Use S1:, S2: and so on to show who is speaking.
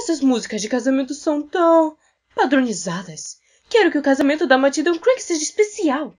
S1: Essas músicas de casamento são tão padronizadas. Quero que o casamento da Matilda é que seja especial.